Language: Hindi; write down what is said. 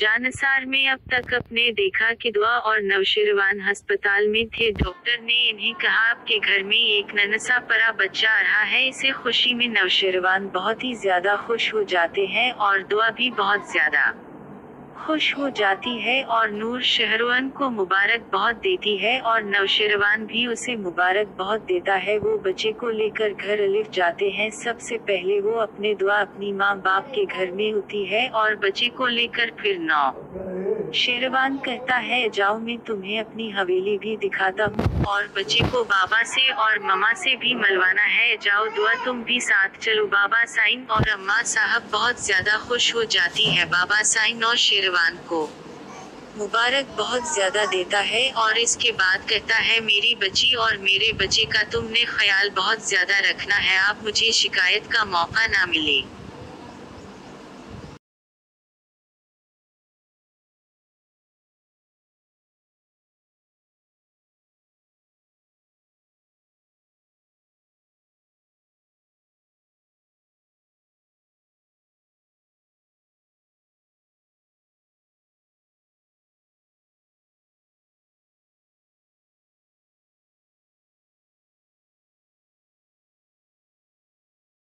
जानसार में अब तक अपने देखा कि दुआ और नवशिरवान अस्पताल में थे। डॉक्टर ने इन्हें कहा, आपके घर में एक ननसा परा बच्चा आ रहा है। इसे खुशी में नवशिरवान बहुत ही ज़्यादा खुश हो जाते हैं और दुआ भी बहुत ज़्यादा। खुश हो जाती है और नूर शहरवान को मुबारक बहुत देती है और नवशेरवान भी उसे मुबारक बहुत देता है। वो बच्चे को लेकर घर अलिफ जाते हैं। सबसे पहले वो अपने दुआ अपनी माँ बाप के घर में होती है और बच्चे को लेकर फिर नौ। शेरवान कहता है, जाओ, मैं तुम्हें अपनी हवेली भी दिखाता हूँ। और बच्चे को बाबा से और ममा से भी मलवाना है। जाओ, दुआ तुम भी साथ चलो। बाबा साइन और अम्मा साहब बहुत ज़्यादा खुश हो जाती है। बाबा साइन और शेरवान को मुबारक बहुत ज़्यादा देता है और इसके बाद कहता है, मेरी बच्ची और मेरे बच्चे का तुमने ख्याल बहुत ज़्यादा रखना है। आप मुझे शिकायत का मौका ना मिले।